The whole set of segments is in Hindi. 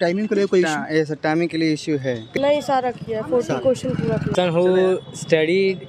टाइमिंग को लेकर कोई सर टाइमिंग के लिए इश्यू है। नहीं सारा किया फोर्टी क्वेश्चन पूरा किया person who studied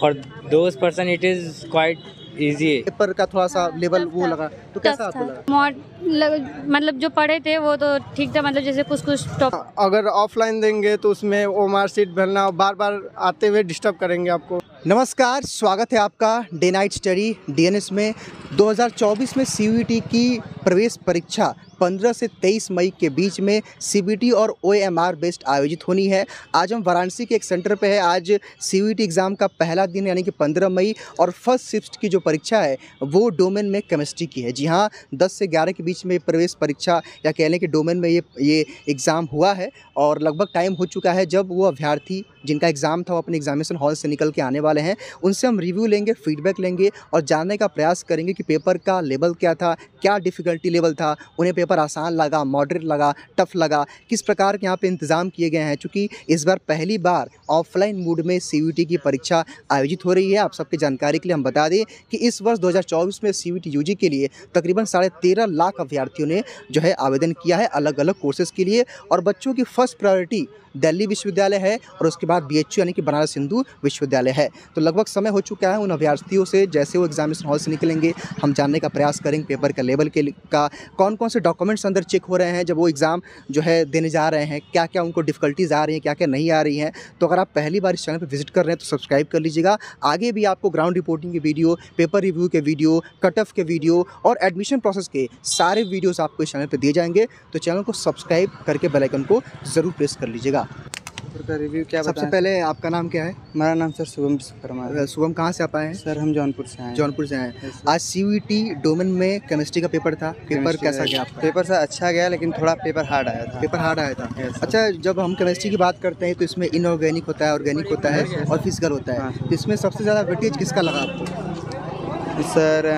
for those person it is quite easy paper का थोड़ा सा लेवल वो लगा। तो कैसा आपको लगा? मॉड लग- मतलब जो पढ़े थे वो तो ठीक था मतलब जैसे कुछ कुछ टॉप अगर ऑफलाइन देंगे तो उसमें वो मार्कशीट भरना बार बार आते हुए डिस्टर्ब करेंगे आपको। नमस्कार स्वागत है आपका डे नाइट स्टडी डीएनएस में। 2024 में सीयूईटी की प्रवेश परीक्षा 15 से 23 मई के बीच में सीबीटी और ओएमआर बेस्ड आयोजित होनी है। आज हम वाराणसी के एक सेंटर पे है। आज सीयूईटी एग्ज़ाम का पहला दिन यानी कि 15 मई, और फ़र्स्ट शिफ्ट की जो परीक्षा है, वो डोमेन में केमिस्ट्री की है। जी हाँ 10 से 11 के बीच में प्रवेश परीक्षा, या कह लें कि डोमेन में ये ये एग्ज़ाम हुआ है, और लगभग टाइम हो चुका है जब वो अभ्यर्थी, जिनका एग्ज़ाम था, वो अपने एग्जामिनेशन हॉल से निकल के आने वाले हैं। उनसे हम रिव्यू लेंगे फीडबैक लेंगे, और जानने का प्रयास करेंगे कि पेपर का लेवल क्या था, क्या डिफ़िकल्टी लेवल था, उन्हें पेपर आसान लगा मॉडरेट लगा टफ लगा। किस प्रकार के यहाँ पर इंतज़ाम किए गए हैं? चूँकि इस बार पहली बार ऑफलाइन मूड में सी की परीक्षा आयोजित हो रही है। आप सबके जानकारी के लिए हम बता दें कि इस वर्ष 2024 में सी यूजी के लिए तकरीबन साढ़े तेरह लाख अभ्यर्थियों ने जो है आवेदन किया है अलग अलग कोर्सेज़ के लिए। और बच्चों की फ़र्स्ट प्रायोरिटी दिल्ली विश्वविद्यालय है और उसके बाद बीएचयू यानी कि बनारस हिंदू विश्वविद्यालय है। तो लगभग समय हो चुका है उन अभ्यर्थियों से जैसे वो एग्जामिनेशन हॉल से निकलेंगे, हम जानने का प्रयास करेंगे पेपर का लेवल के का कौन कौन से डॉक्यूमेंट्स अंदर चेक हो रहे हैं जब वो एग्ज़ाम जो है देने जा रहे हैं क्या क्या उनको डिफ़िकल्टीज़ आ रही हैं क्या क्या नहीं आ रही हैं। तो अगर आप पहली बार इस चैनल पर विज़िट कर रहे हैं तो सब्सक्राइब कर लीजिएगा। आगे भी आपको ग्राउंड रिपोर्टिंग के वीडियो पेपर रिव्यू के वीडियो कट ऑफ़ के वीडियो और एडमिशन प्रोसेस के सारे वीडियोस आपको इस चैनल पर दिए जाएँगे। तो चैनल को सब्सक्राइब करके बेल आइकन को ज़रूर प्रेस कर लीजिएगा। पेपर का रिव्यू क्या सबसे पहले आपका नाम क्या है? मेरा नाम सर शुभम विश्वकर्मा शुभम कहाँ से आप आए हैं? सर हम जौनपुर से आए जौनपुर से आए हैं। Yes. आज सी डोमेन में केमिस्ट्री का पेपर था। पेपर कैसा गया आपका? पेपर सर अच्छा गया लेकिन थोड़ा पेपर हार्ड आया था। पेपर हार्ड आया था। Yes, अच्छा जब हम केमिस्ट्री की बात करते हैं तो इसमें इनऑर्गेनिक होता है ऑर्गेनिक होता है और फ़िज़िकल होता है। हाँ। तो इसमें सबसे ज़्यादा वेटेज किसका लगा आपको? सर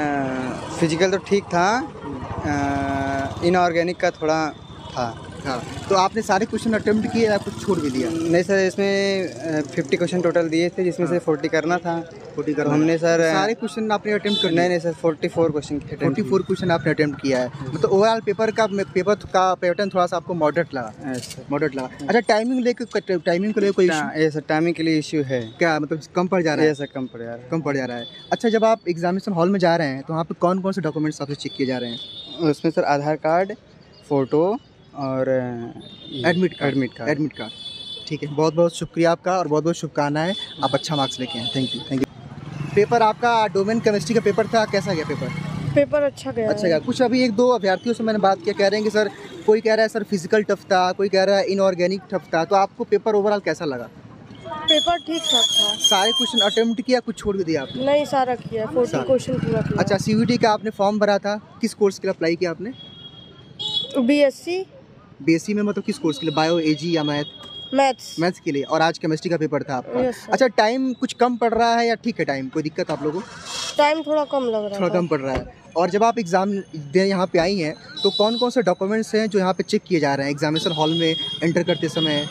फ़िज़िकल तो ठीक था इनऑर्गेनिक का थोड़ा था। हाँ तो आपने सारे क्वेश्चन अटेम्प्ट किए या कुछ छोड़ भी दिया? नहीं सर इसमें फिफ्टी क्वेश्चन टोटल दिए थे जिसमें से फोर्टी करना था। फोर्टी तो हमने सर सारे क्वेश्चन आपने अटेम्प्ट कर नहीं नहीं sir forty four question forty four question आपने अटेम्प्ट किया है। मतलब ओवरऑल पेपर का पेपर का पैटर्न थोड़ा सा आपको मॉडरेट लगा। मॉडरेट लगा। अच्छा टाइमिंग लेकर टाइमिंग को लेकर कोई ये सर टाइमिंग के लिए इश्यू है। क्या मतलब कम पड़ जा रहा है? सर कम पड़ जा रहा है। कम पड़ जा रहा है। अच्छा जब आप एग्जामिनेशन हॉल में जा रहे हैं तो वहाँ पर कौन कौन से डॉक्यूमेंट्स आपसे चेक किए जा रहे हैं? उसमें सर आधार कार्ड फ़ोटो और admit card admit card admit card ठीक है बहुत बहुत शुक्रिया आपका और बहुत बहुत शुभकामनाएँ। आप अच्छा मार्क्स लेके आए। Thank you thank you paper आपका डोमेन केमिस्ट्री का पेपर था कैसा गया पेपर पेपर अच्छा गया। अच्छा गया। कुछ अभी एक दो अभ्यर्थियों से मैंने बात किया कह रहे हैं कि सर कोई कह रहा है सर फ़िज़िकल टफ था कोई कह रहा है इनऑर्गेनिक टफ था तो आपको पेपर ओवरऑल कैसा लगा? पेपर ठीक ठाक था। सारे क्वेश्चन अटेम्प्ट किया कुछ छोड़ भी दिया आपने? नहीं सारा किया फोर्टी। क्वेश्चन पूरा किया अच्छा सीयूटी का आपने फॉर्म भरा था किस कोर्स के लिए अप्लाई किया आपने? बीएससी एस सी बीएससी में मतलब किस कोर्स के लिए? बायो एजी या मैथ मैथ्स मैथ्स के लिए। और आज केमिस्ट्री का पेपर था आपका। Yes, अच्छा टाइम कुछ कम पड़ रहा है या ठीक है टाइम कोई दिक्कत आप लोगों को? टाइम थोड़ा कम लग रहा है थोड़ा कम पड़ रहा है। और जब आप एग्ज़ाम दे यहाँ पे आई हैं तो कौन कौन से डॉक्यूमेंट्स हैं जो यहाँ पे चेक किए जा रहे हैं? एग्जामिनेशन हॉल में एंटर करते समय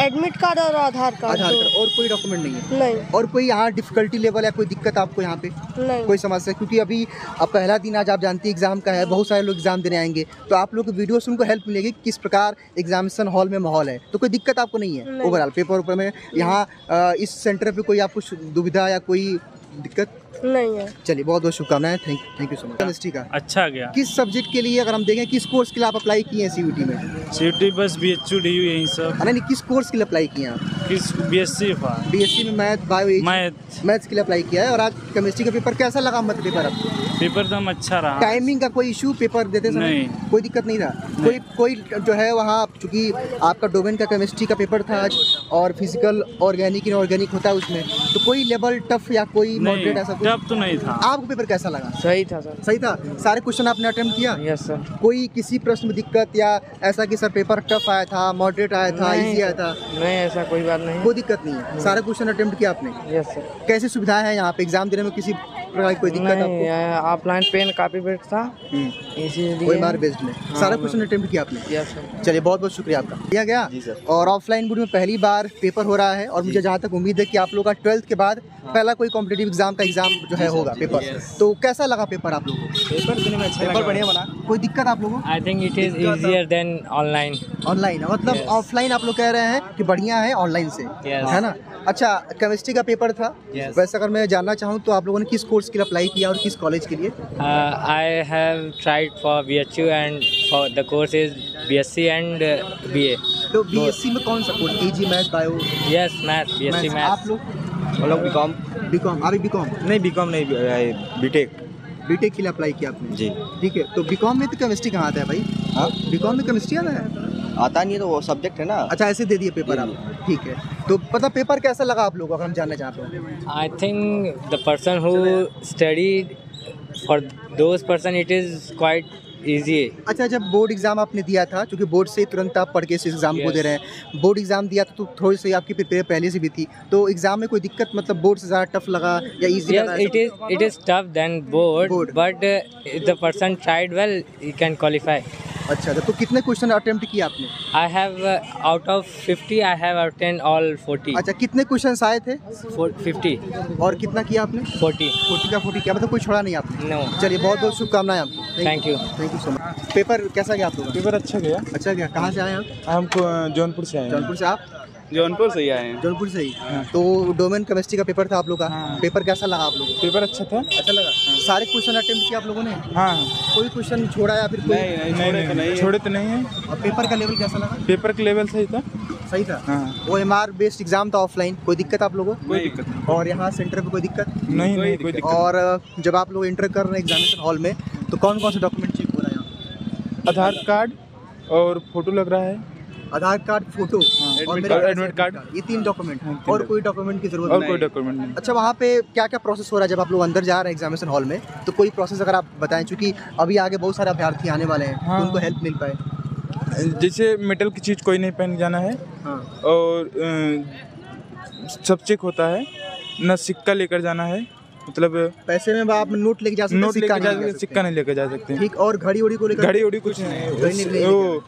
एडमिट कार्ड और आधार कार्ड आधार कार्ड और कोई डॉक्यूमेंट नहीं है? नहीं। और कोई यहाँ डिफ़िकल्टी लेवल है कोई दिक्कत आपको यहाँ पे? नहीं। कोई समस्या? क्योंकि अभी अब पहला दिन आज आप जानती हैं एग्ज़ाम का है बहुत सारे लोग एग्ज़ाम देने आएँगे। तो आप लोग वीडियो से उनको हेल्प मिलेगी किस प्रकार एग्जामिनेशन हॉल में माहौल है। तो कोई दिक्कत आपको नहीं है? ओवरऑल पेपर ऊपर में यहाँ इस सेंटर पर कोई आपको दुविधा या कोई दिक्कत? नहीं है। चलिए बहुत बहुत शुभकामनाएँ thank thank you so much chemistry का। अच्छा गया। किस सब्जेक्ट के लिए अगर हम देखें किस कोर्स के लिए आप अप्लाई किए हैं सीयूटी में? सीटी बस बी एच यू यही सब। नहीं नहीं किस कोर्स के लिए अप्लाई किए हैं आप? किस बी एस सी था बीएससी में मैथ बायो मैथ मैथ्स के लिए अप्लाई किया है और आज केमिस्ट्री का पेपर कैसा लगा मतलब पेपर आपको? पेपर तो हम अच्छा रहा। टाइमिंग का कोई इशू पेपर देते समय? नहीं। कोई दिक्कत नहीं था कोई कोई जो है वहाँ चूँकि आपका डोमेन का केमिस्ट्री का पेपर था आज और फ़िज़िकल ऑर्गेनिक इनऑर्गेनिक होता है उसमें तो कोई लेवल टफ या कोई मॉडरेट ऐसा टफ तो नहीं था। आपको पेपर कैसा लगा? सही था सर। सही था? सारे क्वेश्चन आपने अटेम्प्ट किया? यस सर कोई किसी प्रश्न में दिक्कत या ऐसा कि सर पेपर टफ आया था मॉडरेट आया था इजी आया था? नहीं ऐसा कोई बात नहीं। कोई दिक्कत नहीं है। सारे क्वेश्चन अटेम्प्ट किया आपने? यस सर कैसी सुविधाएँ हैं यहाँ पे? एग्ज़ाम देने में किसी प्रकार की कोई दिक्कत नहीं ऑफलाइन पेन काफ़ी बेस्ट था हम्म, इसीलिए कोई बार बेस्ड में सारा क्वेश्चन अटेम्प्ट किया आपने? Yes sir. चलिए बहुत बहुत शुक्रिया आपका। किया गया? और ऑफलाइन बोर्ड में पहली बार पेपर हो रहा है और मुझे जहाँ तक उम्मीद है कि आप लोग का ट्वेल्थ के बाद पहला कोई कॉम्पिटेटिव एग्ज़ाम का एग्ज़ाम जो है होगा पेपर। तो कैसा लगा पेपर आप लोगों को? पेपर देने में अच्छा पेपर बढ़िया बना। कोई दिक्कत आप लोगों I think it is easier than online. को ऑनलाइन मतलब ऑफलाइन आप लोग कह रहे हैं कि बढ़िया है ऑनलाइन से। है ना? अच्छा केमिस्ट्री का पेपर था। Yes. वैसे अगर मैं जानना चाहूँ तो आप लोगों ने किस कोर्स के लिए अप्लाई किया और किस कॉलेज के लिए? Uh, I have tried for BHU and for the course is BSc and uh, BA. तो बीएससी में कौन सा कोर्स एजी math bio Yes, math, BSc math. आप लोग? हम लोग बी कॉम बीकॉम अभी बीकॉम नहीं बी कॉम नहीं बीटेक बीटेक के लिए अप्लाई किया आपने? जी. ठीक है तो बीकॉम में तो केमिस्ट्री कहाँ आता है भाई? हाँ? बीकॉम में केमिस्ट्री आता है? आता नहीं है तो वो सब्जेक्ट है ना। अच्छा ऐसे दे दिए पेपर आप। ठीक है तो पता पेपर कैसा लगा आप लोगों को अगर हम जानना चाहते हैं I think the person who studied for those person it is quite easy. अच्छा जब बोर्ड एग्ज़ाम आपने दिया था क्योंकि बोर्ड से तुरंत आप पढ़ के इस एग्ज़ाम yes. को दे रहे हैं बोर्ड एग्ज़ाम दिया था तो थोड़ी सी आपकी प्रिपेयर पहले से भी थी तो एग्ज़ाम में कोई दिक्कत मतलब बोर्ड से ज़्यादा टफ लगा या इजी Yes, लगा it is it is tough than board, Board. but tried well you can tried अच्छा तो कितने क्वेश्चन अटेम्प्ट किए आपने? I have out of fifty 50, have attend all forty 40. अच्छा कितने क्वेश्चन आए थे? 50, और कितना किया आपने? 40. फोर्टी का फोर्टी किया मतलब कोई छोड़ा नहीं आपने? No No. चलिए बहुत बहुत शुभकामनाएँ आपको। Thank you thank you so much paper कैसा गया आप लोगों पेपर अच्छा गया। अच्छा गया। कहाँ से आए आप? हम जौनपुर से आए जौनपुर से आप? जौनपुर से ही आए हैं। जौनपुर से ही? तो डोमेन केमिस्ट्री का पेपर था आप लोग का? हाँ। पेपर कैसा लगा आप लोगों पेपर अच्छा था। अच्छा लगा? सारे क्वेश्चन अटेम्प्ट किया आप लोगों ने? हाँ। कोई क्वेश्चन छोड़ा या फिर कोई नहीं नहीं नहीं छोड़े तो नहीं है। और पेपर का लेवल कैसा लगा? पेपर का लेवल सही था। सही था? हाँ। O M R based exam था ऑफलाइन कोई दिक्कत आप लोगों को? कोई दिक्कत और यहाँ सेंटर पे कोई दिक्कत? नहीं नहीं कोई दिक्कत और जब आप लोग इंटर कर रहे हैं एग्जामिनेशन हॉल में तो कौन कौन से डॉक्यूमेंट चेक हो रहा है यहाँ? आधार कार्ड और फ़ोटो लग रहा है। आधार कार्ड फ़ोटो हाँ, और एडमिट कार्ड- एडमिट कार्ड। ये तीन डॉक्यूमेंट हाँ, और कोई डॉक्यूमेंट की ज़रूरत और कोई डॉक्यूमेंट नहीं। अच्छा वहाँ पे क्या क्या प्रोसेस हो रहा है? जब आप लोग अंदर जा रहे हैं एग्जामिनेशन हॉल में तो कोई प्रोसेस अगर आप बताएँ क्योंकि अभी आगे बहुत सारे अभ्यर्थी आने वाले हैं हाँ। तो उनको हेल्प मिल पाए। जैसे मेटल की चीज़ कोई नहीं पहन जाना है। हाँ। और सब चेक होता है। न सिक्का लेकर जाना है। मतलब पैसे में आप नोट लेके जा सकते हैं, नोट सिक्का लेकर जा सकते सिक्का नहीं लेकर जा सकते। ठीक और घड़ी उड़ी को लेकर घड़ी उड़ी कुछ नहीं।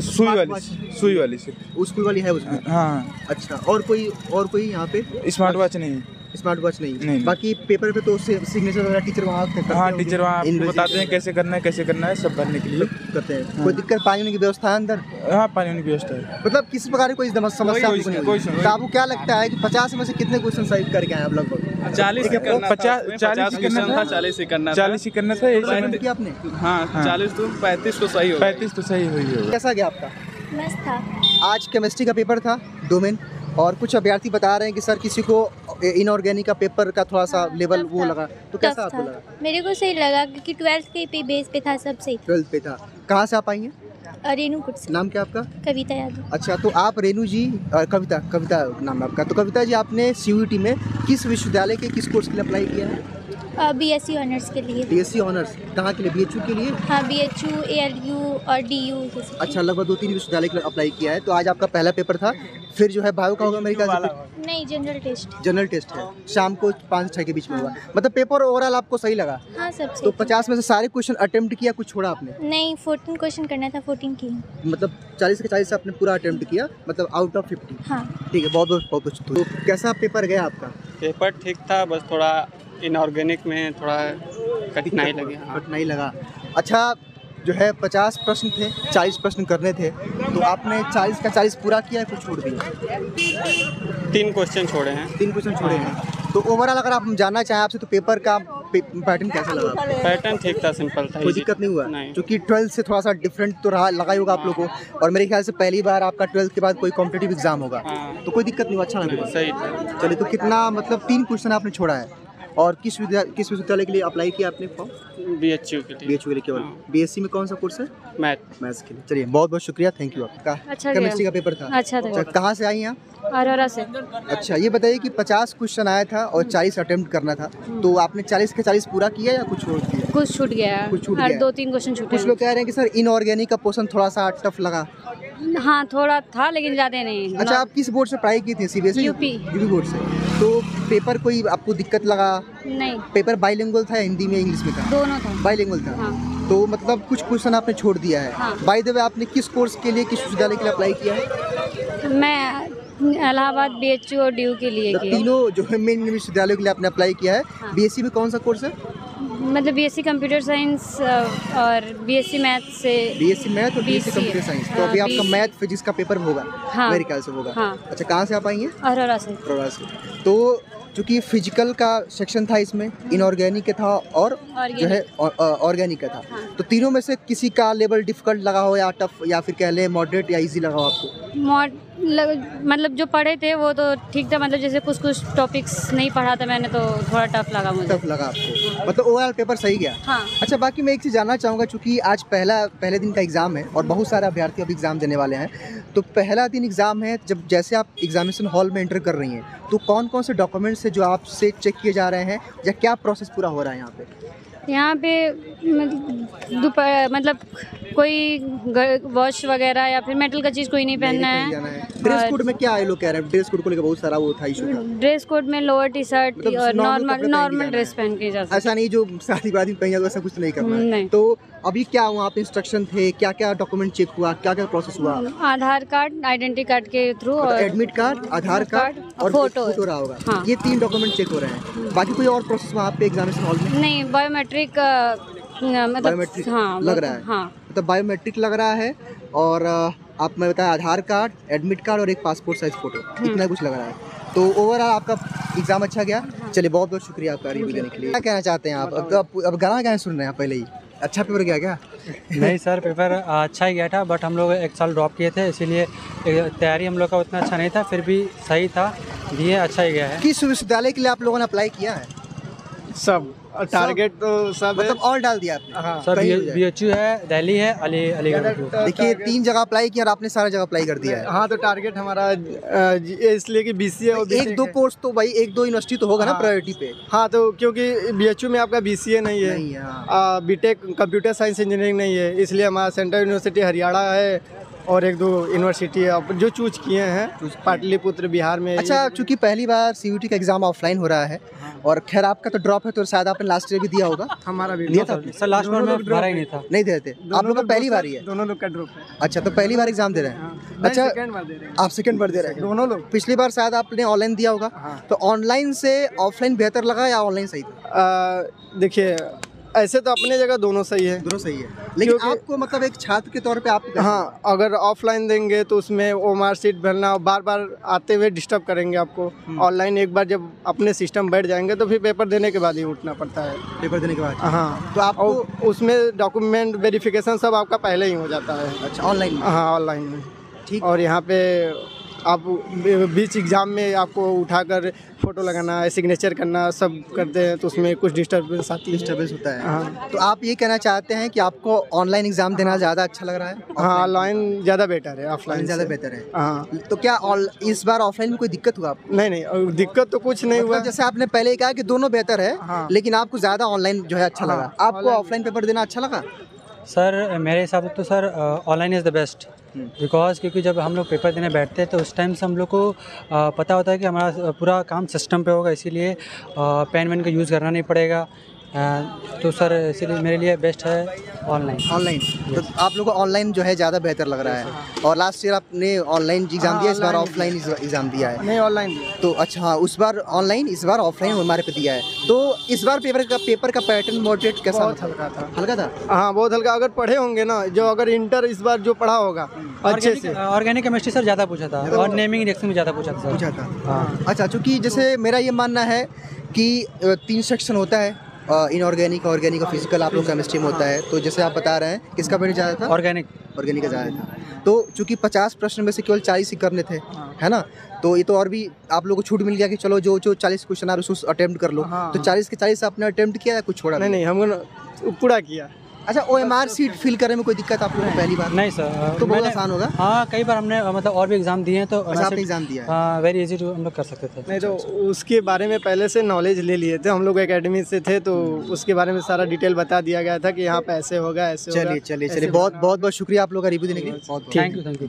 सुई वाली। सुई वाली सिर्फ़ स्कूल वाली है उसमें? हाँ। अच्छा और कोई और कोई यहाँ पे? स्मार्ट वॉच नहीं। स्मार्ट वॉच नहीं, नहीं। बाकी पेपर पे तो सिग्नेचर वगैरह टीचर वहाँ हाँ टीचर वहाँ बताते हैं कैसे करना है कैसे करना है सब भरने के लिए। करते हैं। कोई दिक्कत पानी की व्यवस्था है अंदर? हाँ पानी की व्यवस्था है। मतलब किसी प्रकार की कोई समस्या? समस्या- तो आपको क्या लगता है कि पचास में से कितने क्वेश्चन सही करके आए आप लगभग? चालीस ही करना था। पचास चालीस करना था। चालीस ही करना था। चालीस ही करना था एक Attempt समय किया आपने? हाँ हाँ। चालीस तो पैंतीस तो सही पैंतीस तो सही हुई होगा। कैसा गया आपका? था। आज केमिस्ट्री का पेपर था डोमेन और कुछ अभ्यर्थी बता रहे हैं कि सर किसी को इनऑर्गेनिक का पेपर का थोड़ा सा लेवल वो लगा। तो कैसा आपको लगा? मेरे को सही लगा क्योंकि ट्वेल्थ के पे बेस पे था सब सही ट्वेल्थ पे था। कहाँ से आप आई हैं? और कुछ नाम क्या आपका? कविता यादव। अच्छा तो आप रेनू जी कविता कविता नाम है आपका। तो कविता जी आपने सी में किस विश्वविद्यालय के किस कोर्स के लिए अप्लाई किया है? बी एस सी ऑनर्स के लिए। बीएससी ऑनर्स कहाँ के लिए? बी एच यू के लिए? हाँ B H U A L U और डी यू अच्छा लगभग दो तीन विश्वविद्यालय के लिए अप्लाई किया है। तो आज आपका पहला पेपर था फिर जो है बायो का होगा मेरे ख्याल से नहीं जनरल टेस्ट जनरल टेस्ट है। शाम को पाँच से छः के बीच में हुआ। मतलब पेपर ओवरऑल आपको सही लगा? हाँ सब तो पचास में से सारे क्वेश्चन अटेम्प्ट किया कुछ छोड़ा आपने? नहीं फोर्टीन क्वेश्चन करना था फोर्टीन की मतलब चालीस के चालीस आपने पूरा अटेम्प्ट किया मतलब आउट ऑफ़ फिफ्टी हाँ। ठीक है बहुत बहुत बहुत बहुत तो कैसा पेपर गया आपका? पेपर ठीक था बस थोड़ा इनऑर्गेनिक में थोड़ा कठिनाई लगी हाँ। कठिनाई लगा। अच्छा जो है पचास प्रश्न थे चालीस प्रश्न करने थे तो आपने चालीस का चालीस पूरा किया है कुछ छोड़ दिया? तीन क्वेश्चन छोड़े हैं। तीन क्वेश्चन छोड़े हैं। तो ओवरऑल अगर आप जानना चाहें आपसे तो पेपर का पैटर्न कैसा लगा पैटर्न ठीक था सिंपल था कोई दिक्कत नहीं हुआ? क्योंकि ट्वेल्थ से थोड़ा सा डिफरेंट तो रहा लगा ही होगा आप लोगों को। और मेरे ख्याल से पहली बार आपका ट्वेल्थ के बाद कोई कॉम्पिटेटिव एग्ज़ाम होगा। हाँ। तो कोई दिक्कत नहीं हुआ अच्छा लगा। सही चलिए तो कितना मतलब तीन क्वेश्चन आपने छोड़ा है। और किस विद्या किस विश्वविद्यालय के लिए अप्लाई किया आपने फॉर्म बी एच यू के बी लिए एच के लिए केवल। हाँ। बी में कौन सा कोर्स है? मैथ मैथ्स के लिए। चलिए बहुत बहुत शुक्रिया थैंक यू आपका। अच्छा केमिस्ट्री का पेपर था। अच्छा था। अच्छा कहाँ से आई हैं आप? अरोरा से। अच्छा ये बताइए कि पचास क्वेश्चन आया था और चालीस अटेम्प्ट करना था। तो आपने चालीस के चालीस पूरा किया या कुछ छोड़ दिया कुछ छूट गया। कुछ छूट गया। दो तीन क्वेश्चन छूटे। कुछ लोग कह रहे हैं कि सर इनऑर्गेनिक का पोर्शन थोड़ा सा टफ लगा। हाँ थोड़ा था लेकिन ज़्यादा नहीं। अच्छा आप किस बोर्ड से पढ़ाई की थी? CBSE UP. यूपी बोर्ड से। तो पेपर कोई आपको दिक्कत लगा? नहीं। पेपर बाईलिंगुअल था हिंदी में इंग्लिश में था? दोनों था। बाईलिंगुअल था। हाँ। तो मतलब कुछ क्वेश्चन आपने छोड़ दिया है। हाँ। बाय द वे आपने किस कोर्स के लिए किस विश्वविद्यालय के लिए अप्लाई किया है? मैं इलाहाबाद बी एच और डीयू के लिए तो तीनों जो है मेन विश्वविद्यालय के लिए आपने अप्लाई किया है। बी में कौन सा कोर्स है? मतलब बीएससी कंप्यूटर साइंस और बीएससी मैथ से बीएससी मैथ और बीएससी कंप्यूटर साइंस तो हाँ, अभी आपका मैथ फिजिक्स का पेपर होगा हाँ। मेरे ख्याल से होगा। हाँ। अच्छा कहाँ से आप आएँगे अरोरा से। बड़ौदा से। तो चूँकि फ़िज़िकल का सेक्शन था इसमें इनऑर्गेनिक का था और जो है ऑर्गेनिक का था। हाँ। तो तीनों में से किसी का लेवल डिफ़िकल्ट लगा हो या टफ या फिर कह लें मॉडरेट या इजी लगा हो आपको? मॉड लग- मतलब जो पढ़े थे वो तो ठीक था मतलब जैसे कुछ कुछ टॉपिक्स नहीं पढ़ा था मैंने तो थोड़ा टफ लगा मुझे। टफ लगा आपको। मतलब ओवरऑल पेपर सही गया? हाँ। अच्छा बाकी मैं एक चीज़ जानना चाहूँगा चूँकि आज पहला पहले दिन का एग्ज़ाम है और बहुत सारे अभ्यर्थी अभी एग्ज़ाम देने वाले हैं तो पहला दिन एग्ज़ाम है जब जैसे आप एग्जामिनेशन हॉल में एंटर कर रही हैं तो कौन कौन से डॉक्यूमेंट्स है जो आपसे चेक किए जा रहे हैं या क्या प्रोसेस पूरा हो रहा है यहाँ पे? यहाँ पे दोपहर मतलब कोई वॉश वगैरह या फिर मेटल का चीज़ कोई नहीं पहनना है। है। ड्रेस कोड में क्या है लोग कह रहे हैं? ड्रेस कोड को लेकर बहुत सारा वो था इशू था। ड्रेस कोड में लोअर टी शर्ट मतलब और नॉर्मल नॉर्मल ड्रेस पहन के जा सकते ऐसा नहीं जो शादी वादी पहन जाता वैसा कुछ नहीं करना है। तो अभी क्या हुआ? आप इंस्ट्रक्शन थे क्या क्या डॉक्यूमेंट चेक हुआ? क्या क्या प्रोसेस हुआ? आधार कार्ड आइडेंटिटी कार्ड के थ्रू और एडमिट कार्ड आधार कार्ड और फ़ोटो। फ़ोटो रहा होगा। हाँ। ये तीन डॉक्यूमेंट चेक हो रहे हैं। बाकी कोई और प्रोसेस वहाँ पे एग्जामिनेशन हॉल में? नहीं बायोमेट्रिक मतलब हाँ लग रहा है। हाँ। मतलब बायोमेट्रिक लग रहा है और आप मैं बताया आधार कार्ड एडमिट कार्ड और एक पासपोर्ट साइज़ फ़ोटो। इतना कुछ लग रहा है। तो ओवरऑल आपका एग्ज़ाम अच्छा गया। हाँ। चलिए बहुत बहुत शुक्रिया आपका रिव्यू देने के लिए। क्या कहना चाहते हैं आप? अब अब, अब गाना गाना सुन रहे हैं पहले ही? अच्छा पेपर गया क्या? नहीं सर पेपर अच्छा ही गया था बट हम लोग एक साल ड्रॉप किए थे इसीलिए तैयारी हम लोग का उतना अच्छा नहीं था फिर भी सही था दिए अच्छा ही गया है। किस विश्वविद्यालय के लिए आप लोगों ने अप्लाई किया है? सब टारगेट तो सब मतलब ऑल डाल दिया आपने। हाँ। सर कहीं बी एच यू है दिल्ली है अली अलीगढ़ देखिए तीन जगह अप्लाई किया और आपने सारा जगह अप्लाई कर दिया है। हाँ तो टारगेट हमारा इसलिए कि बी सी है और एक दो कोर्स तो भाई एक दो यूनिवर्सिटी तो होगा ना हाँ। प्रायोरिटी पे। हाँ तो क्योंकि बी एच यू में आपका बी सी ए नहीं है। नहीं है। हाँ। बीटेक कंप्यूटर साइंस इंजीनियरिंग नहीं है। इसलिए हमारा सेंट्रल यूनिवर्सिटी हरियाणा है। और एक दो यूनिवर्सिटी अब जो चूज़ किए हैं पाटलिपुत्र बिहार में अच्छा चूँकि पहली बार सीयूटी का एग्ज़ाम ऑफलाइन हो रहा है और खैर आपका तो ड्रॉप है तो शायद आपने लास्ट ईयर भी दिया होगा। हमारा भी दिया था? सर लास्ट बार में भरा ही नहीं था। नहीं देते आप लोग का पहली बार ही। है। दोनों लोग का ड्रॉप है। अच्छा तो पहली बार एग्ज़ाम दे रहे हैं। अच्छा सेकंड बार दे रहे हैं। आप सेकंड बार दे रहे हैं? दोनों लोग। पिछली बार शायद आपने ऑनलाइन दिया होगा। हाँ। तो ऑनलाइन से ऑफलाइन बेहतर लगा या ऑनलाइन सही था? देखिए ऐसे तो अपने जगह दोनों सही है। दोनों सही है। लेकिन आपको मतलब एक छात्र के तौर पे आप हाँ अगर ऑफलाइन देंगे तो उसमें वो सीट भरना बार बार आते हुए डिस्टर्ब करेंगे आपको। हम्म। ऑनलाइन एक बार जब अपने सिस्टम बैठ जाएँगे तो फिर पेपर देने के बाद ही उठना पड़ता है। पेपर देने के बाद? हाँ। तो आप उसमें डॉक्यूमेंट वेरिफिकेशन सब आपका पहले ही हो जाता है। अच्छा ऑनलाइन हाँ ऑनलाइन में। ठीक। और यहाँ पे आप बीच एग्ज़ाम में आपको उठाकर फ़ोटो लगाना सिग्नेचर करना सब करते हैं तो उसमें कुछ डिस्टर्बेंस आती है डिस्टर्बेंस होता है। हाँ। तो आप ये कहना चाहते हैं कि आपको ऑनलाइन एग्ज़ाम देना ज़्यादा अच्छा लग रहा है? हाँ ऑनलाइन ज़्यादा बेटर है ऑफलाइन ज़्यादा। बेहतर है। हाँ। तो क्या इस बार ऑफलाइन में कोई दिक्कत हुआ आपको? नहीं नहीं दिक्कत तो कुछ नहीं हुआ। मतलब जैसे आपने पहले ही कहा कि दोनों बेहतर है हाँ। लेकिन आपको ज़्यादा ऑनलाइन जो है अच्छा हाँ, लगा आपको ऑफलाइन पेपर देना अच्छा लगा? सर मेरे हिसाब से तो sir online is the best because क्योंकि जब हम लोग पेपर देने बैठते हैं तो उस टाइम से हम लोग को पता होता है कि हमारा पूरा काम सिस्टम पे होगा, इसीलिए पेन वेन का यूज़ करना नहीं पड़ेगा। तो सर इसीलिए मेरे लिए बेस्ट है ऑनलाइन ऑनलाइन तो आप लोगों को ऑनलाइन जो है ज़्यादा बेहतर लग रहा है। और लास्ट ईयर आपने ऑनलाइन एग्ज़ाम हाँ, दिया इस बार ऑफलाइन एग्ज़ाम दिया। है। नहीं ऑनलाइन तो अच्छा हाँ उस बार ऑनलाइन इस बार ऑफलाइन हमारे पे दिया है। तो इस बार पेपर का पेपर का पैटर्न मॉडरेट कैसा था हल्का था। हल्का था? हाँ बहुत हल्का। अगर पढ़े होंगे ना जो अगर इंटर इस बार जो पढ़ा होगा अच्छे से। ऑर्गेनिक केमिस्ट्री सर ज़्यादा पूछा था। और नेमिंग रिएक्शन में ज़्यादा पूछा था पूछा था। हाँ। अच्छा चूँकि जैसे मेरा ये मानना है कि तीन सेक्शन होता है इनऑर्गेनिक ऑर्गेनिक और फ़िज़िकल आप लोग केमिस्ट्री में होता है। तो जैसे आप बता रहे हैं किसका पेड़ ज़्यादा था? ऑर्गेनिक ऑर्गेनिक का ज़्यादा था। तो चूँकि पचास प्रश्न में से केवल चालीस ही करने थे है। ना? तो ये तो और भी आप लोगों को छूट मिल गया कि चलो जो जो चालीस क्वेश्चन आ रहे हैं, उसको अटैम्प्ट कर लो। हाँ, तो हाँ। चालीस के चालीस आपने अटैम्प्ट किया या कुछ छोड़ा नहीं नहीं हमने पूरा किया। अच्छा O M R sheet fill करने में कोई दिक्कत आप लोगों को पहली बार नहीं सर तो बहुत आसान होगा। हाँ कई बार हमने मतलब और भी एग्ज़ाम दिए हैं तो अच्छा आपने एग्ज़ाम दिया हाँ। वेरी इजी टू हम लोग कर सकते थे। नहीं तो उसके बारे में पहले से नॉलेज ले लिए थे। हम लोग एकेडमी से थे तो उसके बारे में सारा डिटेल बता दिया गया था कि यहाँ पे ऐसे होगा ऐसे चलिए चलिए चलिए। बहुत बहुत बहुत शुक्रिया आप लोग का रिव्यू देने के लिए। Thank you thank you